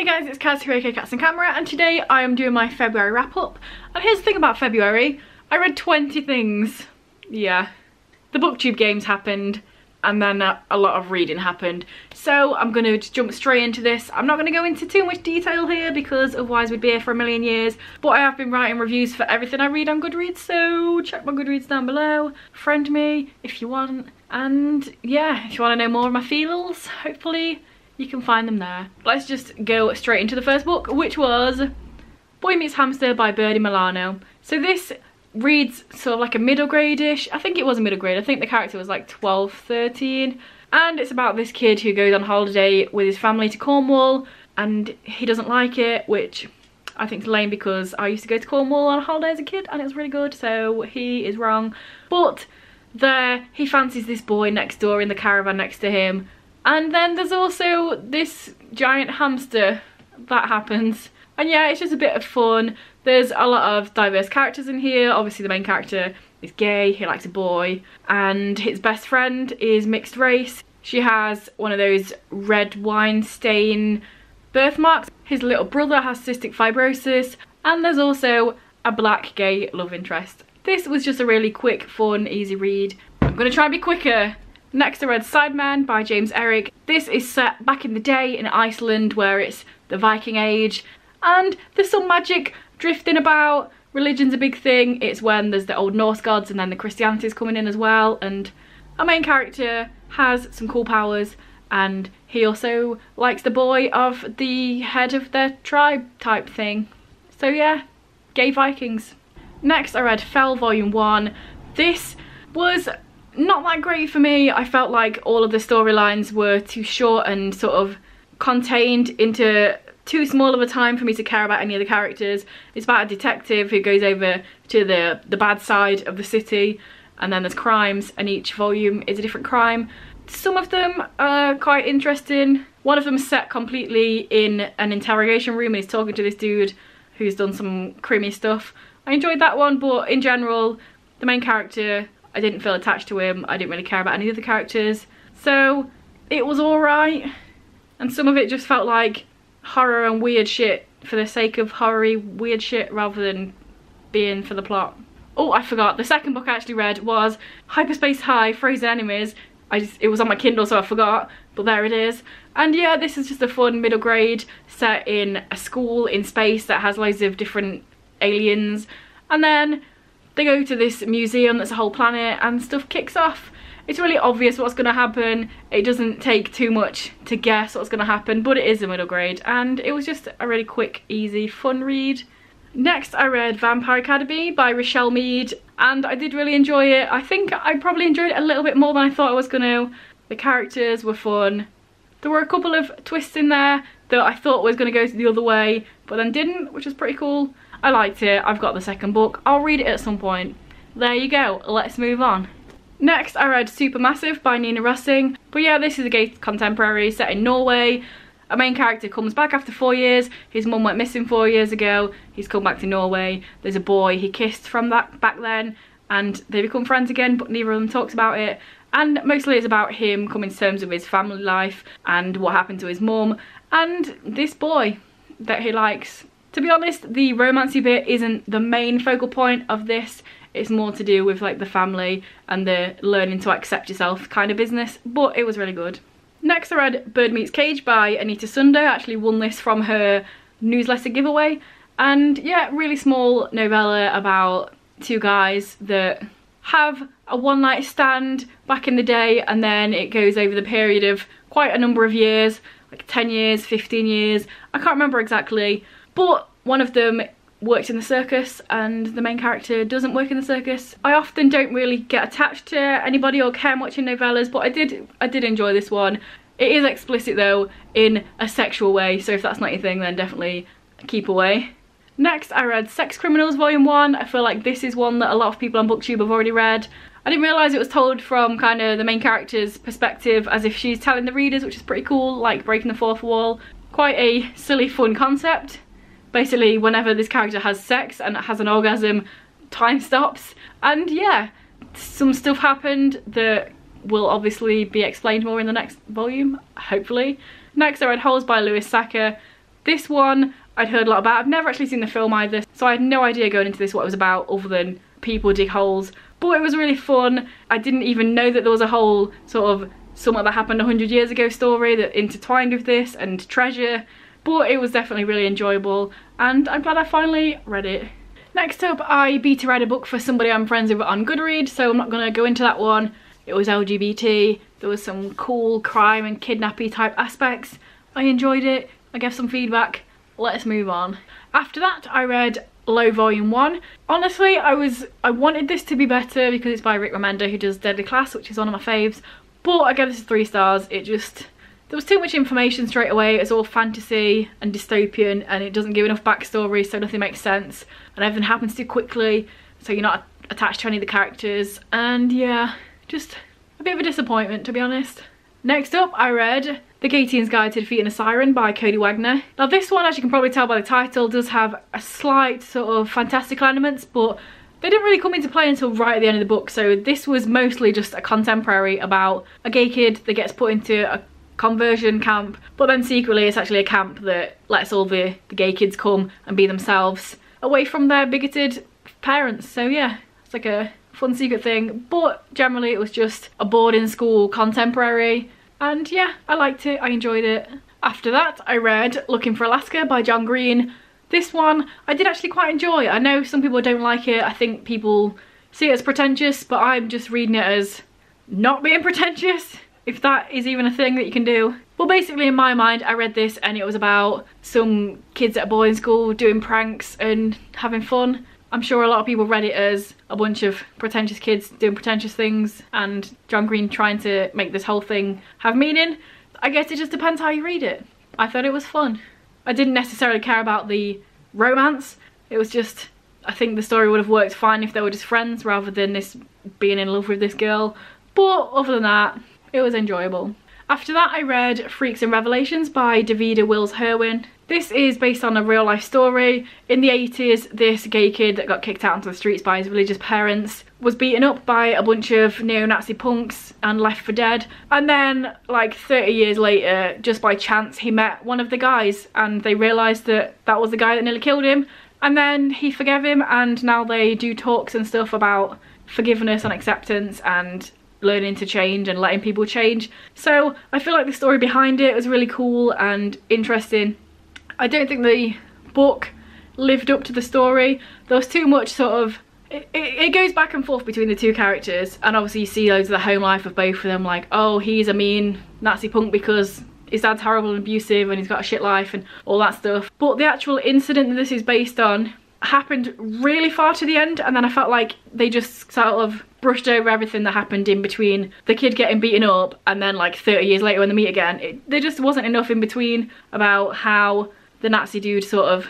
Hey guys, it's Caz here, aka Cats and Camera, and today I am doing my February wrap up. And oh, here's the thing about February, I read 20 things. Yeah. The booktube games happened, and then a, a lot of reading happened. So I'm gonna just jump straight into this. I'm not gonna go into too much detail here because otherwise we'd be here for a million years. But I have been writing reviews for everything I read on Goodreads, so check my Goodreads down below. Friend me if you want. And yeah, if you wanna know more of my feels, hopefully you can find them there. Let's just go straight into the first book, which was Boy Meets Hamster by Birdie Milano. So this reads sort of like a middle grade-ish. I think it was a middle grade. I think the character was like 12, 13. And it's about this kid who goes on holiday with his family to Cornwall and he doesn't like it, which I think is lame because I used to go to Cornwall on holiday as a kid and it was really good, so he is wrong. But there, he fancies this boy next door in the caravan next to him and then there's also this giant hamster that happens. And yeah, it's just a bit of fun. There's a lot of diverse characters in here. Obviously the main character is gay, he likes a boy. And his best friend is mixed race. She has one of those red wine stain birthmarks. His little brother has cystic fibrosis. And there's also a black gay love interest. This was just a really quick, fun, easy read. I'm gonna try and be quicker Next I read Seidman by James Erich. This is set back in the day in Iceland where it's the Viking age and there's some magic drifting about. Religion's a big thing. It's when there's the old Norse gods and then the Christianity's coming in as well and our main character has some cool powers and he also likes the boy of the head of their tribe type thing. So yeah, gay Vikings. Next I read Fell Volume 1. This was not that great for me. I felt like all of the storylines were too short and sort of contained into too small of a time for me to care about any of the characters. It's about a detective who goes over to the, the bad side of the city and then there's crimes and each volume is a different crime. Some of them are quite interesting. One of them is set completely in an interrogation room and he's talking to this dude who's done some creamy stuff. I enjoyed that one but in general the main character I didn't feel attached to him. I didn't really care about any of the characters. So it was alright. And some of it just felt like horror and weird shit for the sake of horror weird shit rather than being for the plot. Oh, I forgot. The second book I actually read was Hyperspace High, Frozen Enemies. I just, it was on my Kindle so I forgot, but there it is. And yeah, this is just a fun middle grade set in a school in space that has loads of different aliens. And then they go to this museum that's a whole planet and stuff kicks off. It's really obvious what's going to happen. It doesn't take too much to guess what's going to happen, but it is a middle grade. And it was just a really quick, easy, fun read. Next I read Vampire Academy by Richelle Mead and I did really enjoy it. I think I probably enjoyed it a little bit more than I thought I was going to. The characters were fun. There were a couple of twists in there that I thought was going to go the other way but then didn't, which was pretty cool. I liked it. I've got the second book. I'll read it at some point. There you go. Let's move on. Next, I read Supermassive by Nina Russing. But yeah, this is a gay contemporary set in Norway. A main character comes back after four years. His mum went missing four years ago. He's come back to Norway. There's a boy he kissed from that back then and they become friends again but neither of them talks about it and mostly it's about him coming to terms with his family life and what happened to his mum and this boy that he likes to be honest, the romancy bit isn't the main focal point of this. It's more to do with like the family and the learning to accept yourself kind of business, but it was really good. Next I read Bird Meets Cage by Anita Sunde. I actually won this from her newsletter giveaway. And yeah, really small novella about two guys that have a one night stand back in the day and then it goes over the period of quite a number of years, like 10 years, 15 years, I can't remember exactly, but one of them worked in the circus and the main character doesn't work in the circus. I often don't really get attached to anybody or care much in novellas but I did I did enjoy this one. It is explicit though in a sexual way so if that's not your thing then definitely keep away. Next I read Sex Criminals Volume 1. I feel like this is one that a lot of people on booktube have already read. I didn't realise it was told from kind of the main character's perspective as if she's telling the readers which is pretty cool like breaking the fourth wall. Quite a silly fun concept basically whenever this character has sex and has an orgasm, time stops. And yeah, some stuff happened that will obviously be explained more in the next volume, hopefully. Next I read Holes by Louise Sachar. This one I'd heard a lot about. I've never actually seen the film either, so I had no idea going into this what it was about other than people dig holes. But it was really fun. I didn't even know that there was a whole sort of something that happened 100 years ago story that intertwined with this and treasure. But it was definitely really enjoyable and I'm glad I finally read it. Next up, I beta read a book for somebody I'm friends with on Goodreads, so I'm not going to go into that one. It was LGBT, there was some cool crime and kidnappy type aspects. I enjoyed it, I gave some feedback. Let's move on. After that, I read Low Volume 1. Honestly, I was I wanted this to be better because it's by Rick Remender who does Deadly Class, which is one of my faves. But I gave this three stars. It just there was too much information straight away. It's all fantasy and dystopian and it doesn't give enough backstory so nothing makes sense and everything happens too quickly so you're not attached to any of the characters and yeah, just a bit of a disappointment to be honest. Next up I read The Gay Teen's Guide to Defeating a Siren by Cody Wagner. Now this one, as you can probably tell by the title, does have a slight sort of fantastical elements but they didn't really come into play until right at the end of the book. So this was mostly just a contemporary about a gay kid that gets put into a conversion camp but then secretly it's actually a camp that lets all the, the gay kids come and be themselves away from their bigoted parents. So yeah it's like a fun secret thing. But generally it was just a boarding school contemporary and yeah I liked it. I enjoyed it. After that I read Looking for Alaska by John Green. This one I did actually quite enjoy. I know some people don't like it. I think people see it as pretentious but I'm just reading it as not being pretentious if that is even a thing that you can do. Well, basically in my mind, I read this and it was about some kids at a boarding school doing pranks and having fun. I'm sure a lot of people read it as a bunch of pretentious kids doing pretentious things and John Green trying to make this whole thing have meaning. I guess it just depends how you read it. I thought it was fun. I didn't necessarily care about the romance. It was just, I think the story would have worked fine if they were just friends rather than this being in love with this girl. But other than that, it was enjoyable. After that I read Freaks and Revelations by Davida Wills Hurwin. This is based on a real life story. In the 80s, this gay kid that got kicked out onto the streets by his religious parents was beaten up by a bunch of neo-Nazi punks and left for dead. And then, like 30 years later, just by chance, he met one of the guys and they realised that that was the guy that nearly killed him. And then he forgave him and now they do talks and stuff about forgiveness and acceptance and learning to change and letting people change. So I feel like the story behind it was really cool and interesting. I don't think the book lived up to the story. There was too much sort of it, it, goes back and forth between the two characters and obviously you see loads of the home life of both of them like oh he's a mean Nazi punk because his dad's horrible and abusive and he's got a shit life and all that stuff but the actual incident that this is based on happened really far to the end and then I felt like they just sort of brushed over everything that happened in between the kid getting beaten up and then like 30 years later when they meet again. It, there just wasn't enough in between about how the Nazi dude sort of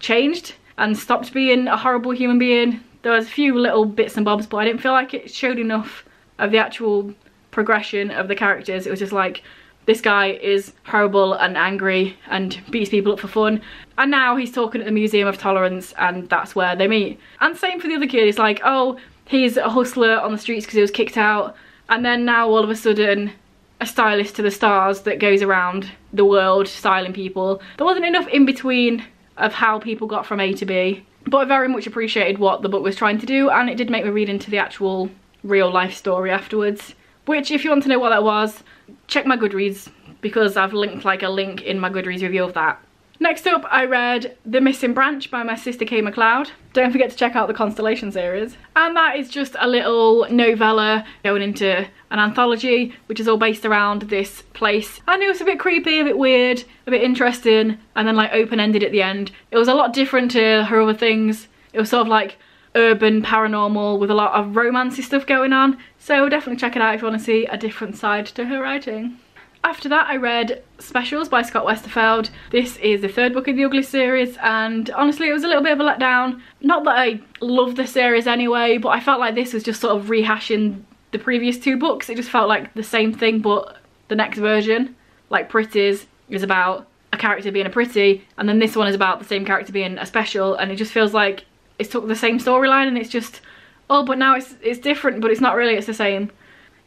changed and stopped being a horrible human being. There was a few little bits and bobs but I didn't feel like it showed enough of the actual progression of the characters. It was just like this guy is horrible and angry and beats people up for fun and now he's talking at the Museum of Tolerance and that's where they meet. And same for the other kid, it's like, oh, he's a hustler on the streets because he was kicked out and then now all of a sudden a stylist to the stars that goes around the world styling people. There wasn't enough in between of how people got from A to B but I very much appreciated what the book was trying to do and it did make me read into the actual real life story afterwards which if you want to know what that was check my Goodreads because I've linked like a link in my Goodreads review of that Next up, I read The Missing Branch by my sister Kay MacLeod. Don't forget to check out the Constellation series. And that is just a little novella going into an anthology, which is all based around this place. And it was a bit creepy, a bit weird, a bit interesting, and then like open-ended at the end. It was a lot different to her other things. It was sort of like urban paranormal with a lot of romancy stuff going on. So definitely check it out if you want to see a different side to her writing. After that I read Specials by Scott Westerfeld. This is the third book in the Ugly series and honestly it was a little bit of a letdown. Not that I love the series anyway but I felt like this was just sort of rehashing the previous two books. It just felt like the same thing but the next version. Like Pretties is about a character being a pretty and then this one is about the same character being a special and it just feels like it's took the same storyline and it's just oh but now it's it's different but it's not really it's the same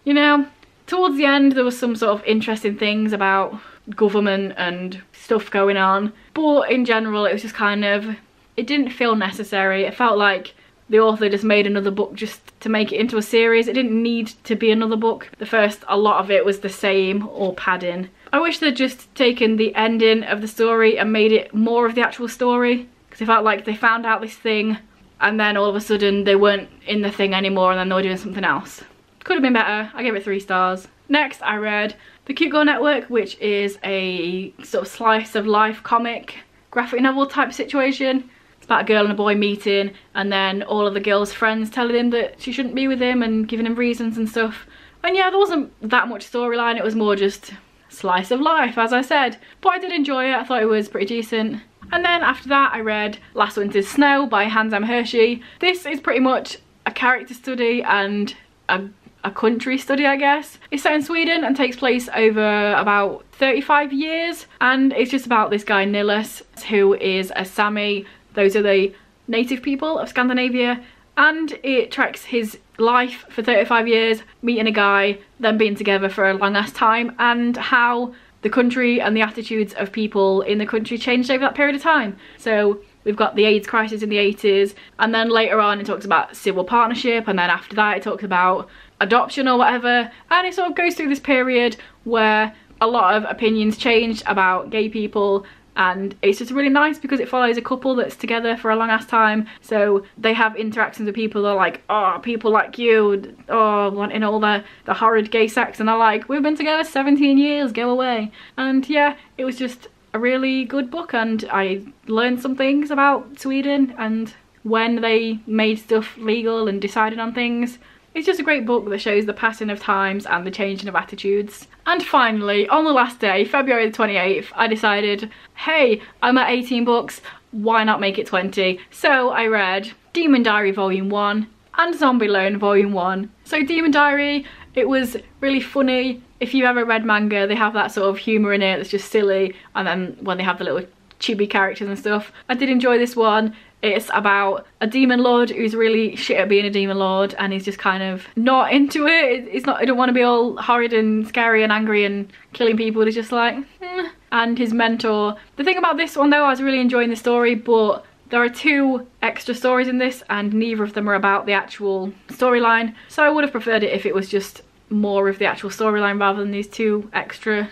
you know towards the end there was some sort of interesting things about government and stuff going on. But in general, it was just kind of, it didn't feel necessary. It felt like the author just made another book just to make it into a series. It didn't need to be another book. The first, a lot of it was the same or padding. I wish they'd just taken the ending of the story and made it more of the actual story because it felt like they found out this thing and then all of a sudden they weren't in the thing anymore and then they were doing something else. Could have been better. I gave it three stars. Next, I read The Cute Girl Network, which is a sort of slice of life comic graphic novel type situation It's about a girl and a boy meeting and then all of the girl's friends telling him that she shouldn't be with him and giving him reasons and stuff. And yeah, there wasn't that much storyline, it was more just slice of life, as I said. But I did enjoy it, I thought it was pretty decent. And then after that, I read Last Winter's Snow by Hans M. Hirschi. This is pretty much a character study and a, a country study, I guess. It's set in Sweden and takes place over about 35 years. And it's just about this guy, Nilus, who is a Sami those are the native people of Scandinavia and it tracks his life for 35 years, meeting a guy, then being together for a long ass time and how the country and the attitudes of people in the country changed over that period of time. So we've got the AIDS crisis in the 80s and then later on it talks about civil partnership and then after that it talks about adoption or whatever and it sort of goes through this period where a lot of opinions changed about gay people and it's just really nice because it follows a couple that's together for a long ass time. So they have interactions with people that are like oh people like you oh wanting all the the horrid gay sex and they're like we've been together 17 years go away. And yeah it was just a really good book and I learned some things about Sweden and when they made stuff legal and decided on things it's just a great book that shows the passing of times and the changing of attitudes. And finally, on the last day, February the 28th, I decided, hey, I'm at 18 books, why not make it 20? So I read Demon Diary Volume 1 and Zombie-Loan Volume 1. So Demon Diary, it was really funny. If you've ever read manga, they have that sort of humour in it that's just silly. And then when they have the little chibi characters and stuff. I did enjoy this one. It's about a demon lord who's really shit at being a demon lord and he's just kind of not into it. It's not, I don't want to be all horrid and scary and angry and killing people. He's just like, eh. And his mentor. The thing about this one though, I was really enjoying the story, but there are two extra stories in this and neither of them are about the actual storyline. So I would have preferred it if it was just more of the actual storyline rather than these two extra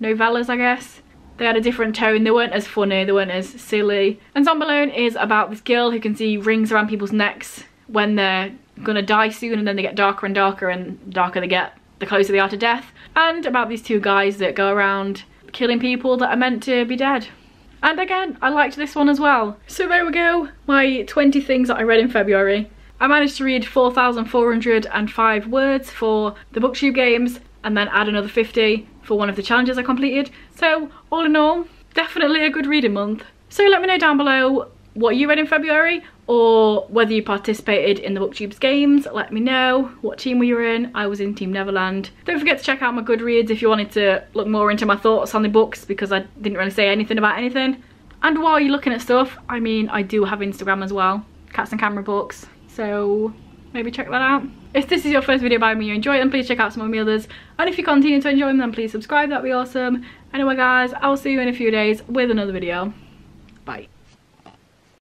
novellas, I guess. They had a different tone, they weren't as funny, they weren't as silly. And Zombie-Loan is about this girl who can see rings around people's necks when they're gonna die soon and then they get darker and darker and darker they get the closer they are to death. And about these two guys that go around killing people that are meant to be dead. And again, I liked this one as well. So there we go, my 20 things that I read in February. I managed to read 4,405 words for the booktube games and then add another 50 for one of the challenges I completed. So all in all, definitely a good reading month. So let me know down below what you read in February or whether you participated in the Booktubes games. Let me know what team we were you in. I was in Team Neverland. Don't forget to check out my Goodreads if you wanted to look more into my thoughts on the books because I didn't really say anything about anything. And while you're looking at stuff, I mean, I do have Instagram as well, Cats and Camera Books. So maybe check that out. If this is your first video by me, you enjoy them, please check out some of my others. And if you continue to enjoy them, then please subscribe, that'd be awesome. Anyway guys, I'll see you in a few days with another video. Bye.